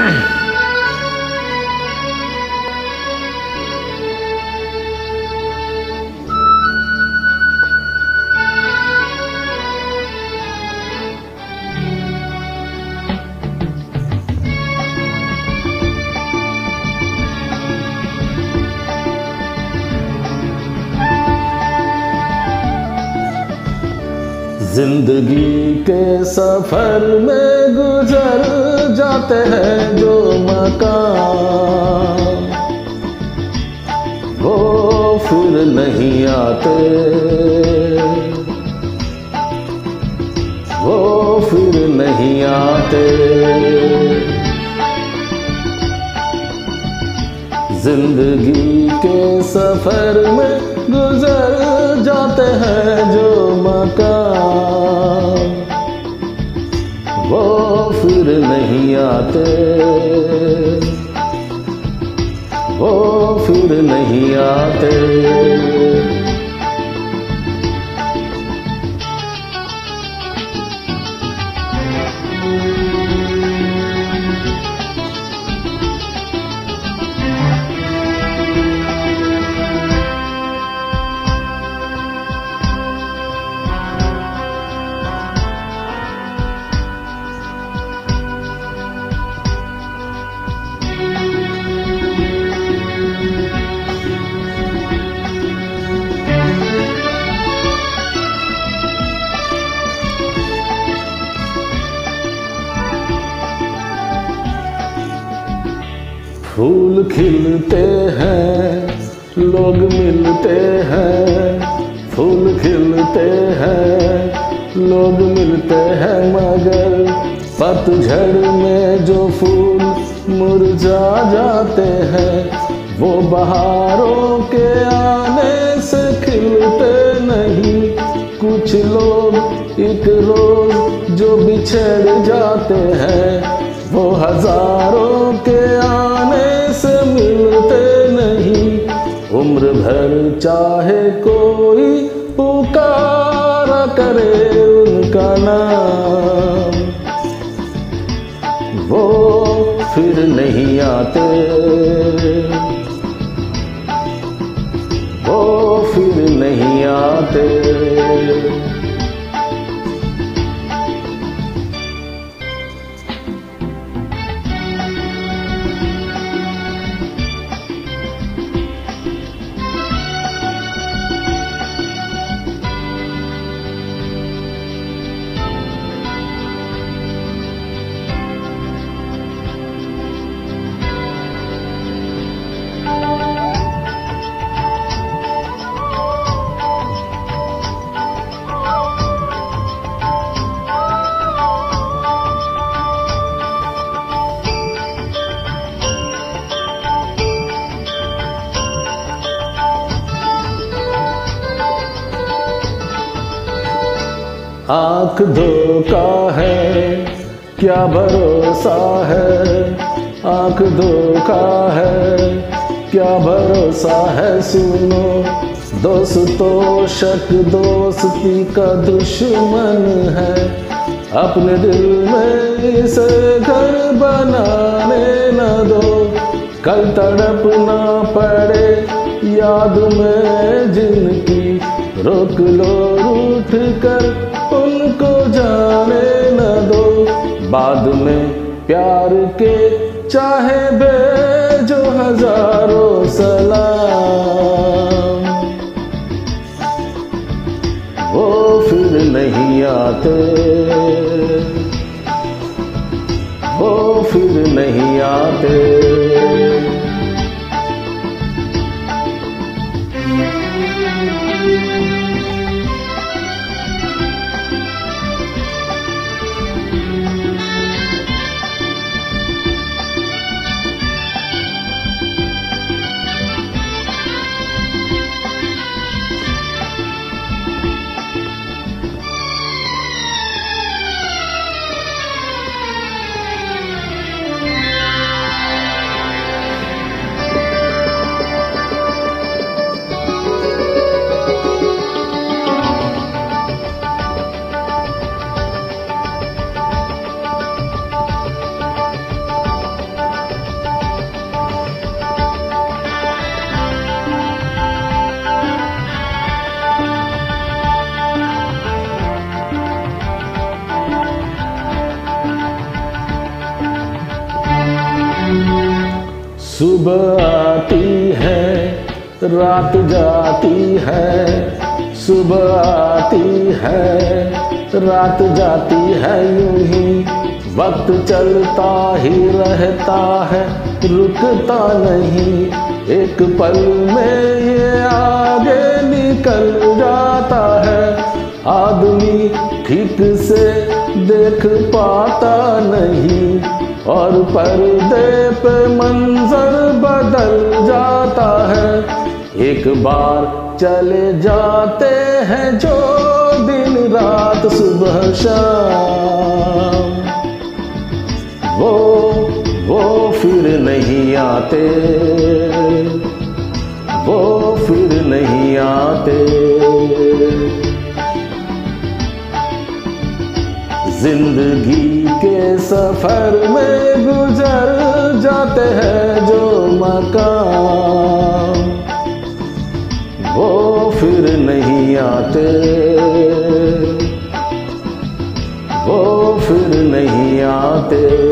Hmm. ज़िंदगी के सफ़र में गुजर जाते हैं जो मकान। वो फिर नहीं आते। वो फिर नहीं आते। ज़िंदगी के सफ़र में गुजर जाते हैं जो मकान। वो फिर नहीं आते। वो फिर नहीं आते। फूल खिलते हैं, लोग मिलते हैं, फूल खिलते हैं, लोग मिलते हैं, मगर पतझड़ में जो फूल मुरझा जाते हैं, वो बहारों के आने से खिलते नहीं। कुछ लोग, एक रोज जो बिछड़ जाते हैं, वो हज़ारों के उम्र भर चाहे कोई पुकार करे उनका नाम। वो फिर नहीं आते। वो फिर नहीं आते आँख धोखा है, क्या भरोसा है? आँख धोखा है, क्या भरोसा है? सुनो, दोस्तों, शक दोस्ती का दुश्मन है। अपने दिल में इसे घर बनाने न दो। कल तड़प ना पड़े याद में जिनकी रोक लो रूठ कर उनको जाने न दो। बाद में प्यार के चाहे भेजो हज़ारों सलाम। सुबह आती है, रात जाती है, सुबह आती है, रात जाती है, यूँ ही वक्त चलता ही रहता है, रुकता नहीं, एक पल में ये आगे निकल जाता है, आदमी ठीक से देख पाता नहीं, और पर्दे पे मंजर बदल जाता है। एक बार चले जाते हैं जो दिन रात सुबह शाम। वो वो फिर नहीं आते। वो फिर नहीं आते। ज़िंदगी के सफ़र में गुजर जाते हैं जो मकान। वो फिर नहीं आते। वो फिर नहीं आते।